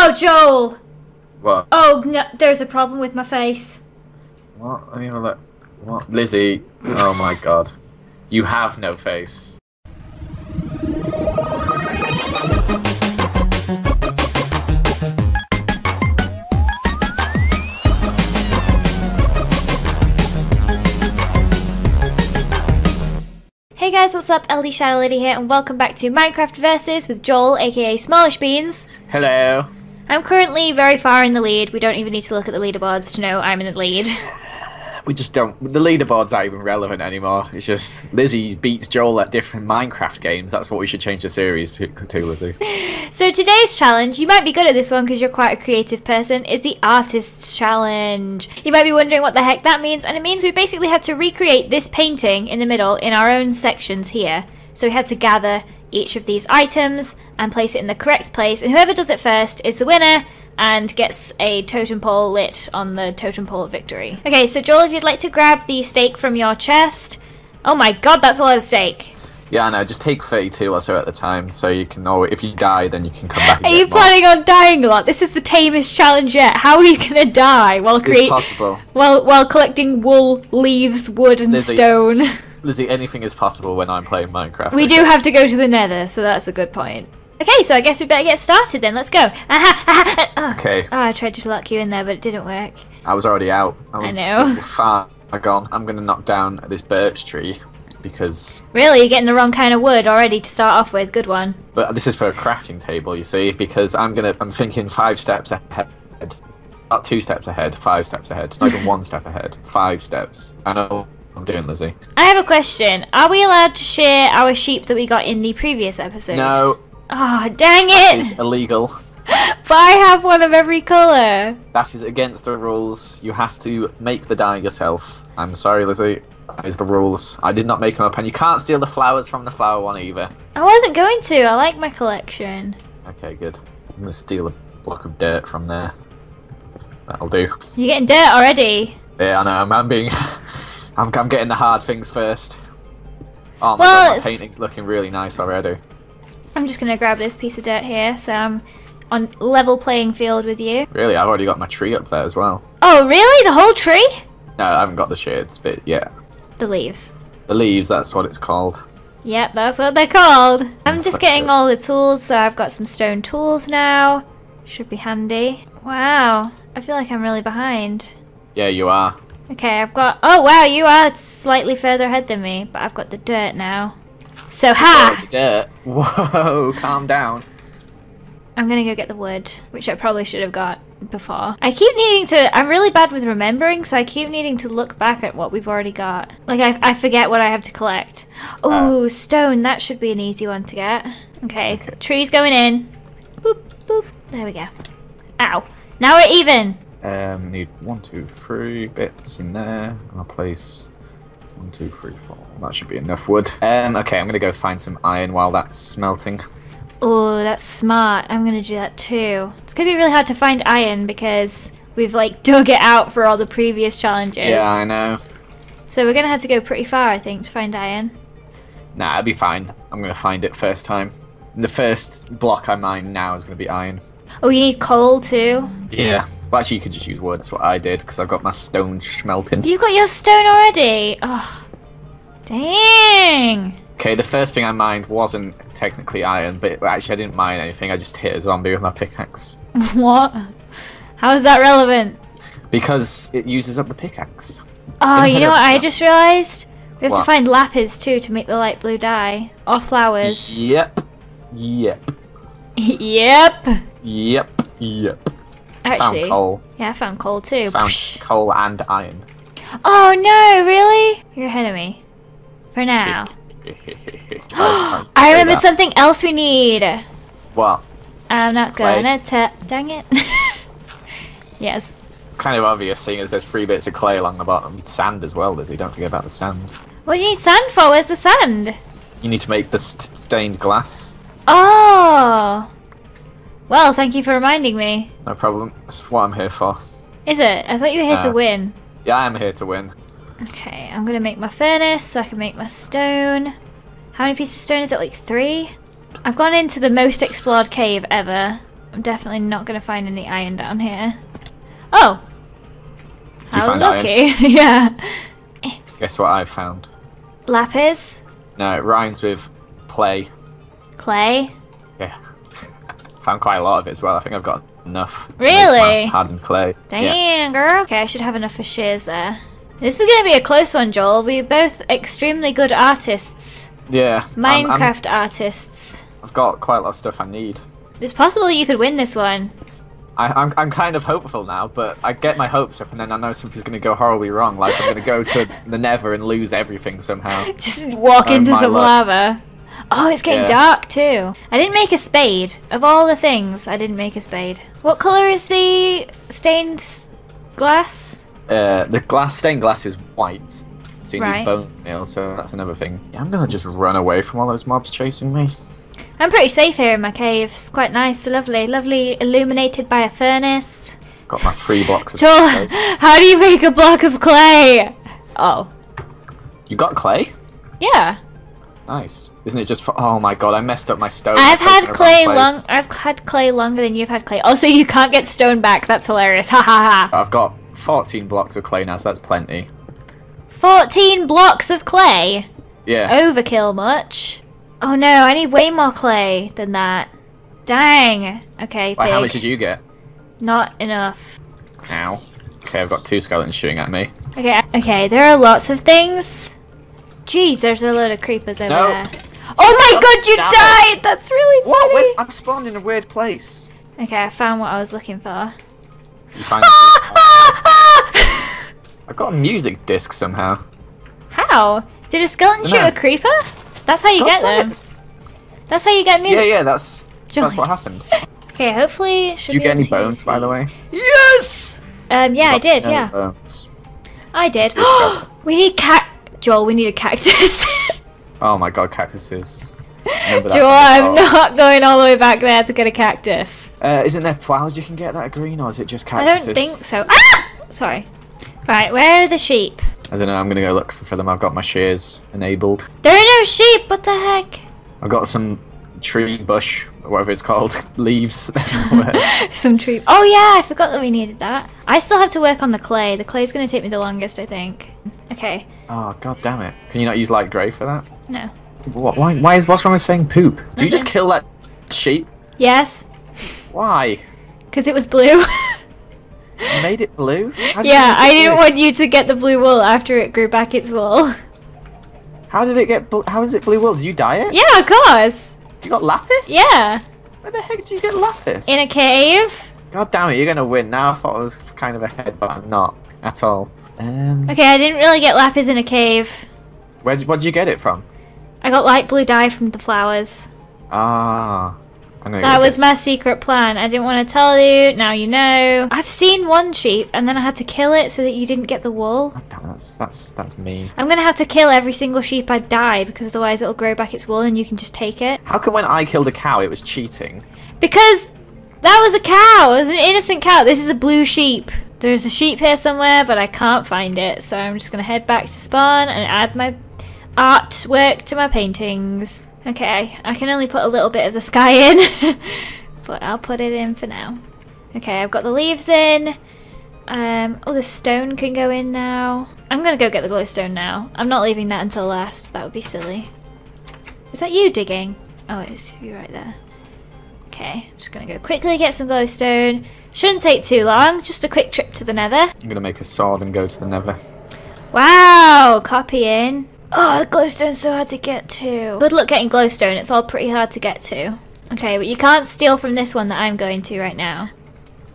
Oh, Joel! What? Oh, no, there's a problem with my face. What? Let me have a look. What? Lizzie. Oh my god. You have no face. Hey guys, what's up? LD Shadow Lady here, and welcome back to Minecraft Versus with Joel, aka Smallish Beans. Hello. I'm currently very far in the lead. We don't even need to look at the leaderboards to know I'm in the lead. We just don't. The leaderboards aren't even relevant anymore. It's just Lizzie beats Joel at different Minecraft games. That's what we should change the series to, to Lizzie. So today's challenge, you might be good at this one because you're quite a creative person, is the Artist's Challenge. You might be wondering what the heck that means, and it means we basically have to recreate this painting in the middle in our own sections here. So we had to gather each of these items and place it in the correct place, and whoever does it first is the winner and gets a totem pole lit on the totem pole of victory. Okay, so Joel, if you'd like to grab the steak from your chest. Oh my god, that's a lot of steak. Yeah, I know. Just take 32 or so at the time, so you can know if you die, then you can come back. Are you more. planning on dying a lot? This is the tamest challenge yet. How are you gonna die while creating? possible. while while collecting wool, leaves, wood, and stone? Lizzie, anything is possible when I'm playing Minecraft. We do have to go to the Nether, so that's a good point. Okay, so I guess we better get started then. Let's go. Aha, aha, ah. Okay, Oh, I tried to lock you in there, but it didn't work. I was already out. I, was know. Far gone. I'm gonna knock down this birch tree because. Really, you're getting the wrong kind of wood already to start off with. Good one. But this is for a crafting table, you see, because I'm gonna. I'm thinking five steps ahead. Not two steps ahead. Five steps ahead. Not even one step ahead. Five steps. I know. I'm doing, Lizzie. I have a question. Are we allowed to share our sheep that we got in the previous episode? No, Oh, dang it's it! illegal. But I have one of every colour. That is against the rules. You have to make the dye yourself. I'm sorry, Lizzie. That is the rules. I did not make them up, and you can't steal the flowers from the flower one either. I wasn't going to. I like my collection. Okay, good. I'm gonna steal a block of dirt from there. That'll do. You're getting dirt already. Yeah, I know. I'm, I'm being. I'm, I'm getting the hard things first. Oh my Well, god, my it's- painting's looking really nice already. I'm just gonna grab this piece of dirt here, so I'm on level playing field with you. Really, I've already got my tree up there as well. Oh, really? The whole tree? No, I haven't got the shades, but yeah. The leaves. The leaves, that's what it's called. Yep, that's what they're called. I'm just getting it. all the tools, so I've got some stone tools now. Should be handy. Wow, I feel like I'm really behind. Yeah, you are. Okay, I've got. Oh wow, you are slightly further ahead than me, but I've got the dirt now. So Oh, ha! the dirt. Whoa, calm down. I'm gonna go get the wood, which I probably should have got before. I keep needing to. I'm really bad with remembering, so I keep needing to look back at what we've already got. Like I, I forget what I have to collect. Oh, stone. That should be an easy one to get. Okay, Okay. trees going in. Boop boop. There we go. Ow. Now we're even. Um, need one, two, three bits in there. I'll place one, two, three, four. That should be enough wood. Um, okay, I'm gonna go find some iron while that's smelting. Oh, that's smart. I'm gonna do that too. It's gonna be really hard to find iron because we've like dug it out for all the previous challenges. Yeah, I know. So we're gonna have to go pretty far, I think, to find iron. Nah, it'll be fine. I'm gonna find it first time. The first block I mine now is gonna be iron. Oh, you need coal too. Yeah. Well, actually, you could just use wood. That's what I did because I've got my stone smelting. You got your stone already. Oh, dang. Okay, the first thing I mined wasn't technically iron, but actually I didn't mine anything. I just hit a zombie with my pickaxe what? How is that relevant? because it uses up the pickaxe. Oh, you know what I just realised? We have to find lapis too to make the light blue dye. Or flowers. Yep. Yep. yep. Yep. Yep. Actually, Found coal. yeah, I found coal too. Found Psh. coal and iron. Oh no, really? You're ahead of me. For now. I, I remembered something else we need. What? I'm not Clay. gonna tell. Dang it. yes. It's kind of obvious seeing as there's three bits of clay along the bottom. Sand as well, Lizzie. Don't forget about the sand. What do you need sand for? Where's the sand? You need to make the st- stained glass. Oh. Well, thank you for reminding me. No problem. That's what I'm here for. Is it? I thought you were here to Uh, win. Yeah, I am here to win. Okay, I'm gonna make my furnace so I can make my stone. How many pieces of stone is it? Like three? I've gone into the most explored cave ever. I'm definitely not going to find any iron down here. Oh! How lucky. yeah. Guess what I found? Lapis? No, it rhymes with clay. Clay? Yeah. Found quite a lot of it as well. I think I've got enough. Really? my Hardened clay. Dang, Yeah. girl. Okay, I should have enough for shears there. This is going to be a close one, Joel. We're both extremely good artists. Yeah. I'm- I'm- Minecraft artists. I've got quite a lot of stuff I need. It's possible you could win this one. I, I'm, I'm kind of hopeful now, but I get my hopes up and then I know something's going to go horribly wrong. Like I'm going to go to the Nether and lose everything somehow. Just walk Oh, into some luck. lava. Oh, it's getting Yeah. dark too. I didn't make a spade. Of all the things, I didn't make a spade. What colour is the stained glass? Uh, the glass stained glass is white. So you Right. need bone meal, so that's another thing. Yeah, I'm to just run away from all those mobs chasing me. I'm pretty safe here in my cave. It's quite nice, lovely, lovely, illuminated by a furnace. Got my three blocks of Joel, clay. how do you make a block of clay? Oh, You got clay? yeah. Nice. Isn't it just for- Oh my god, I messed up my stone. I've I placed it had clay long. I've had clay longer than you've had clay. Also, you can't get stone back. That's hilarious. Ha ha ha. I've got 14 blocks of clay now, so that's plenty. 14 blocks of clay. Yeah. Overkill much? Oh no, I need way more clay than that. Dang. Okay, Why, how much did you get? Not enough. Ow. Okay, I've got two skeletons shooting at me. Okay, okay, there are lots of things. Jeez, there's a load of creepers over No. there. Oh my Oh, god, you damn died! That's really What? funny. Where's- I'm spawned in a weird place. Okay, I found what I was looking for. You find Ah, ah, ah! I've got a music disc somehow. How? Did a skeleton shoot a creeper? That's how you God get damn them. it. That's how you get me. Yeah, yeah, that's that's what happened. Okay, hopefully. Should Did you be get any bones, by the way? Yes. Um, yeah, I did. Yeah, bones. I did. Let's go scrap we need cat. Joel, we need a cactus. Oh my god, cactuses. Joel, I'm not going all the way back there to get a cactus. Uh, isn't there flowers you can get that are green, or is it just cactuses? I don't think so. Ah! Sorry. Right, where are the sheep? I don't know. I'm gonna go look for them. I've got my shears enabled. There are no sheep. What the heck? I've got some tree bush, whatever it's called, leaves. Some tree. Oh yeah, I forgot that we needed that. I still have to work on the clay. The clay's gonna take me the longest, I think. Okay. oh god damn it! Can you not use light grey for that? No. What, why? Why is what's wrong with saying poop? Do you just kill that sheep? Yes, Why? because it was blue. You made it blue? Yeah, it I didn't blue? want you to get the blue wool after it grew back its wool. How did it get? How is it blue wool? Did you dye it? yeah, of course. You got lapis? Yeah, Where the heck did you get lapis? in a cave. God damn it! You're gonna win now. I thought I was kind of ahead, but I'm not at all. Um, Okay, I didn't really get lapis in a cave. where where'd you get it from? I got light blue dye from the flowers. Ah, That was my secret plan. I didn't want to tell you. Now you know. I've seen one sheep, and then I had to kill it so that you didn't get the wool. Oh, God that's that's that's mean. I'm gonna have to kill every single sheep I die because otherwise it'll grow back its wool and you can just take it. How come when I killed a cow, it was cheating? Because that was a cow. It was an innocent cow. This is a blue sheep. There's a sheep here somewhere, but I can't find it. So I'm just gonna head back to spawn and add my artwork to my paintings. Okay, I can only put a little bit of the sky in, but I'll put it in for now. Okay, I've got the leaves in. Um, oh, the stone can go in now. I'm gonna go get the glowstone now. I'm not leaving that until last. That would be silly. Is that you digging? Oh, it's you right there. Okay, just gonna go quickly get some glowstone. Shouldn't take too long, just a quick trip to the nether. I'm gonna make a sword and go to the nether. Wow, copying. Oh, the glowstone's so hard to get to. Good luck getting glowstone, it's all pretty hard to get to. Okay, but you can't steal from this one that I'm going to right now.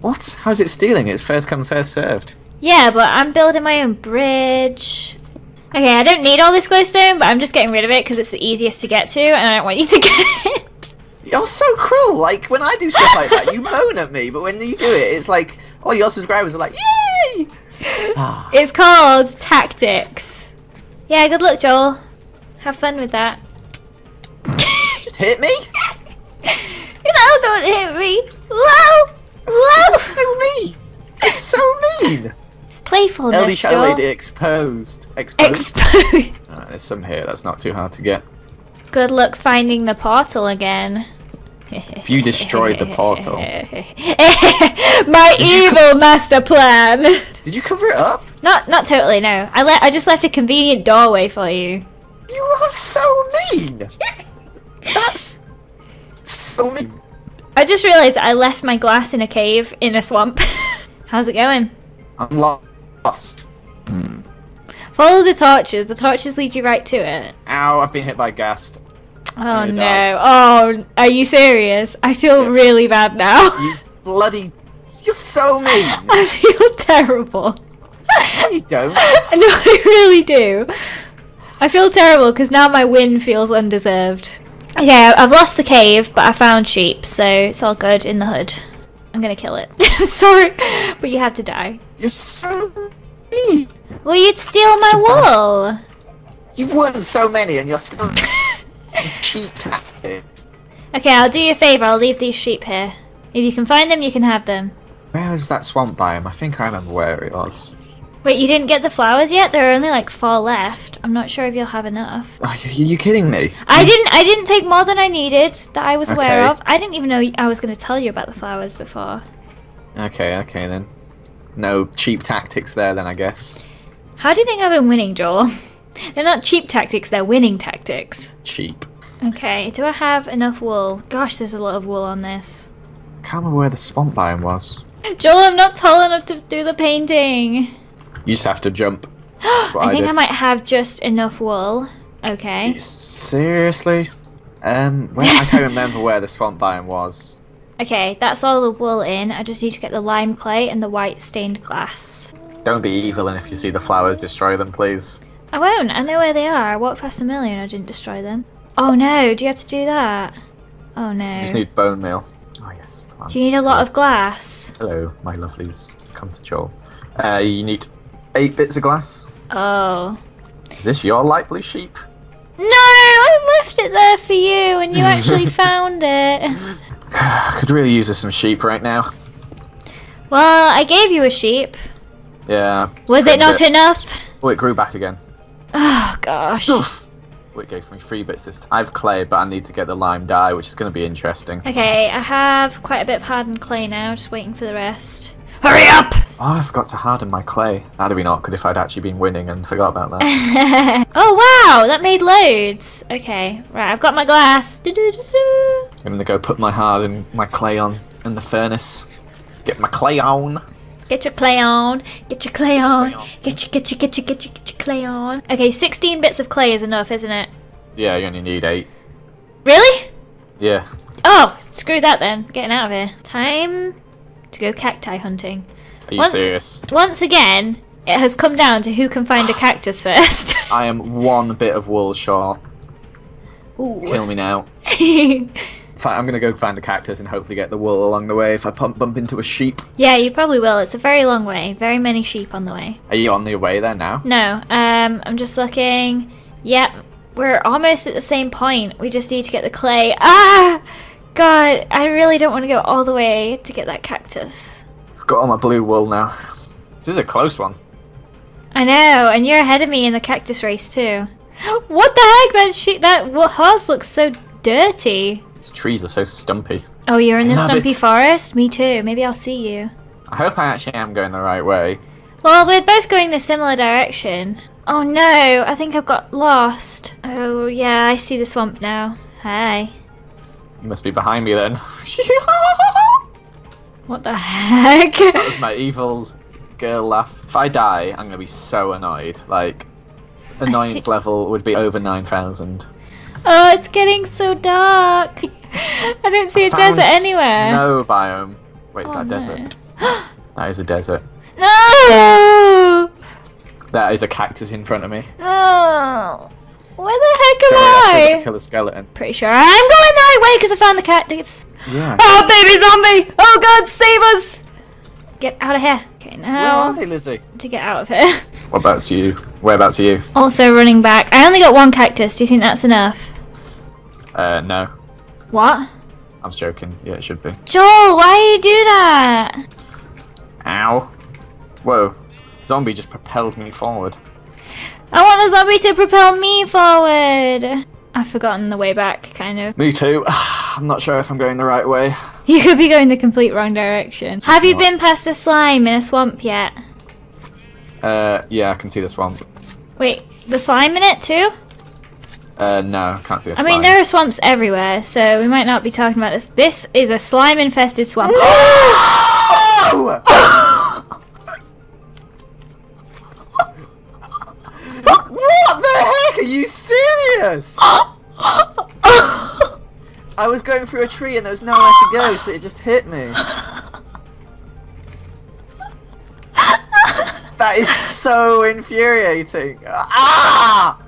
What? How's it stealing? It's first come, first served. Yeah, but I'm building my own bridge. Okay, I don't need all this glowstone, but I'm just getting rid of it because it's the easiest to get to, and I don't want you to get it. You're so cruel. Like when I do stuff like that, you moan at me, but when you do it, it's like all your subscribers are like, "Yay!" Ah, It's called tactics. Yeah, good luck, Joel. Have fun with that. just hit me. no, don't hit me. Low, low. That's so mean. It's so mean. It's playfulness, LD Shadow Joel. Lady exposed. Exposed. Exposed. Alright, there's some here. That's not too hard to get. Good luck finding the portal again. If you destroyed the portal. My evil master plan. Did you cover it up? Not not totally, no. I let I just left a convenient doorway for you. You are so mean. That's so mean. I just realized I left my glass in a cave in a swamp. How's it going? I'm lost. Follow the torches. The torches lead you right to it. Ow! I've been hit by ghast. Oh no. die. Oh, are you serious? I feel Yeah. really bad now. You bloody. You're so mean. I feel terrible. No, you don't. no, I really do. I feel terrible because now my win feels undeserved. Okay, I've lost the cave, but I found sheep, so it's all good in the hood. I'm gonna kill it. I'm sorry, but you have to die. You're so mean. Well, you'd steal my wool. You've won so many, and you're still cheap tactics. Okay, I'll do you a favour. I'll leave these sheep here. If you can find them, you can have them. Where was that swamp biome? I think I remember where it was. Wait, you didn't get the flowers yet? There are only like four left. I'm not sure if you'll have enough. Are you, you kidding me? I didn't. I didn't take more than I needed that I was aware Okay. of. I didn't even know I was going to tell you about the flowers before. Okay, okay then. No cheap tactics there then, I guess. How do you think I've been winning, Joel? they're not cheap tactics. They're winning tactics. Cheap. Okay. Do I have enough wool? Gosh, there's a lot of wool on this. I can't remember where the swamp biome was. Joel, I'm not tall enough to do the painting. You just have to jump. I I, think did. I might have just enough wool. Okay. Seriously? Um, where, I can't remember where the swamp biome was. Okay, that's all the wool in. I just need to get the lime clay and the white stained glass. Don't be evil, and if you see the flowers, destroy them, please. I won't. I know where they are. I walked past a million. I didn't destroy them. Oh no! Do you have to do that? Oh no. You just need bone meal. Yes. Plants. Do you need a lot of glass? Hello, my lovelies. Come to Joel. Uh, you need eight bits of glass. Oh. Is this your light blue sheep? No! I left it there for you, and you actually found it. I Could really use us some sheep right now. Well, I gave you a sheep. Yeah. Was it not enough? Oh, it grew back again. Oh gosh. Oof. It gave me three bits this time. I have clay, but I need to get the lime dye, which is going to be interesting. Okay, I have quite a bit of hardened clay now. Just waiting for the rest. Hurry up! Oh, I forgot to harden my clay. That'd have been awkward if I'd actually been winning and forgot about that. oh wow, that made loads. Okay, right, I've got my glass. Do-do-do-do. I'm gonna go put my harden my clay on in the furnace. Get my clay on. Get your clay on. Get your clay on. Get your get your get your get your get your clay on. Okay, 16 bits of clay is enough, isn't it? Yeah, you only need eight. Really? Yeah. Oh, screw that then. Getting out of here. Time to go cacti hunting. Are you Once- serious? Once again, it has come down to who can find a cactus first. I am one bit of wool short. Ooh. Kill me now. I'm gonna go find the cactus and hopefully get the wool along the way if I pump, bump into a sheep. yeah, you probably will. It's a very long way. Very many sheep on the way. Are you on the way there now? No, um, I'm just looking. Yep, we're almost at the same point. We just need to get the clay. Ah! God, I really don't want to go all the way to get that cactus. I've got all my blue wool now. This is a close one. I know, and you're ahead of me in the cactus race too. What the heck? That she that horse looks so dirty. These trees are so stumpy. Oh, you're in the stumpy it. forest? Me too. Maybe I'll see you. I hope I actually am going the right way. Well, we're both going the similar direction. Oh no, I think I've got lost. Oh yeah, I see the swamp now. Hi. You must be behind me then. What the heck? that was my evil girl laugh. If I die, I'm gonna be so annoyed. Like, annoyance level would be over 9,000. Oh, it's getting so dark. I don't see a Found desert anywhere. No biome. Wait, is Oh, that a no. desert? That is a desert. No! That is a cactus in front of me. No! Where the heck am worry, I I? kill the skeleton. Pretty sure I'm going right way because I found the cactus. Yeah. Oh, baby zombie! Oh God, save us! Get out of here. Okay, now. Where now are they, Lizzie? to get out of here. What about you? Whereabouts are you? Also running back. I only got one cactus. Do you think that's enough? Uh, no. What? I'm joking. Yeah, it should be. Joel, why do you do that? Ow. Whoa. Zombie just propelled me forward. I want a zombie to propel me forward. I've forgotten the way back, kind of. Me too. I'm not sure if I'm going the right way. You could be going the complete wrong direction. Have you been past a slime in a swamp yet? Uh, yeah, I can see the swamp. Wait, the slime in it too? Uh, no, I can't see a I slime. I mean, there are swamps everywhere, so we might not be talking about this. This is a slime-infested swamp. No! what the heck? Are you serious? I was going through a tree and there was nowhere to go, so it just hit me. That is so infuriating. Ah!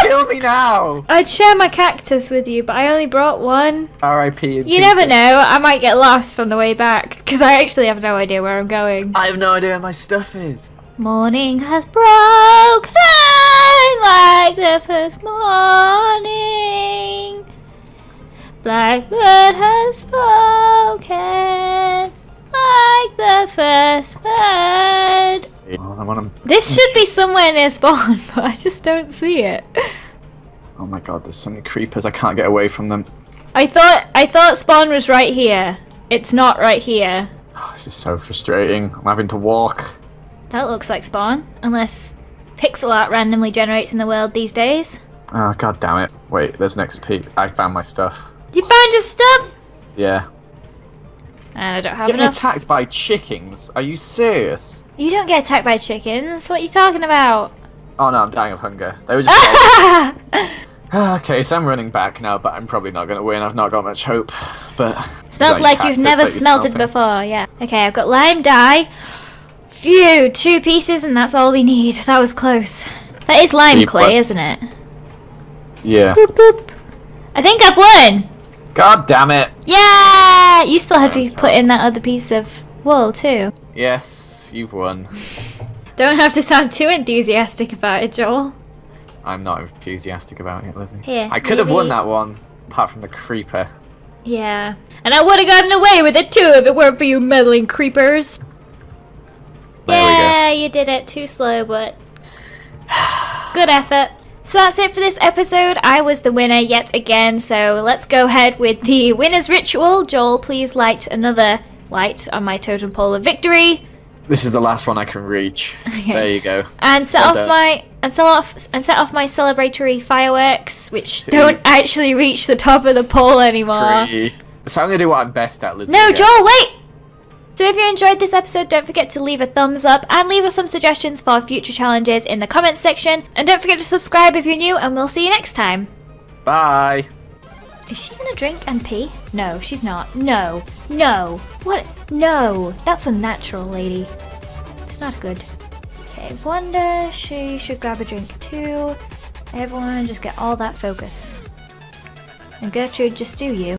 Kill me now! I'd share my cactus with you, but I only brought one. R.I.P. You never know, I might get lost on the way back, because I actually have no idea where I'm going. I have no idea where my stuff is. Morning has broken like the first morning. Blackbird has spoken like the first bird. I want to. This should be somewhere near spawn, but I just don't see it. Oh my god, there's so many creepers. I can't get away from them. I thought I thought spawn was right here. It's not right here. Oh, this is so frustrating. I'm having to walk. That looks like spawn, unless pixel art randomly generates in the world these days. Oh god damn it. Wait, there's an XP. I found my stuff. You found your stuff, Yeah. and I don't have Getting enough. attacked by chickens? Are you serious? You don't get attacked by chickens. What are you talking about? Oh no, I'm dying of hunger. They were just. okay, so I'm running back now, but I'm probably not gonna win. I've not got much hope. But Smelt like you've never smelted smelting? before. Yeah. Okay, I've got lime dye. Phew, two pieces, and that's all we need. That was close. That is lime Deep clay, one. isn't it? yeah. Boop boop. I think I've won. God damn it. Yeah! You still had to put in that other piece of wool too. Yes, you've won. Don't have to sound too enthusiastic about it, Joel. I'm not enthusiastic about it, Lizzie. Here, I could have won that one, apart from the creeper. Yeah. And I would have gotten away with it too if it weren't for you meddling creepers. There yeah, you did it. Too slow, but good effort. So that's it for this episode. I was the winner yet again, so let's go ahead with the winner's ritual. Joel, please light another light on my totem pole of victory. This is the last one I can reach. Okay. There you go. And set Well off done. my and set off and set off my celebratory fireworks, which Two. don't actually reach the top of the pole anymore. Three. So I'm gonna do what I'm best at, Lizzie. No. Joel, wait! So if you enjoyed this episode, don't forget to leave a thumbs up and leave us some suggestions for future challenges in the comments section. And don't forget to subscribe if you're new, and we'll see you next time. Bye. Is she gonna drink and pee? No, she's not. No. No. What? No. That's unnatural, lady. It's not good. Okay, Wanda, she should grab a drink too. Everyone just get all that focus. And Gertrude, just do you.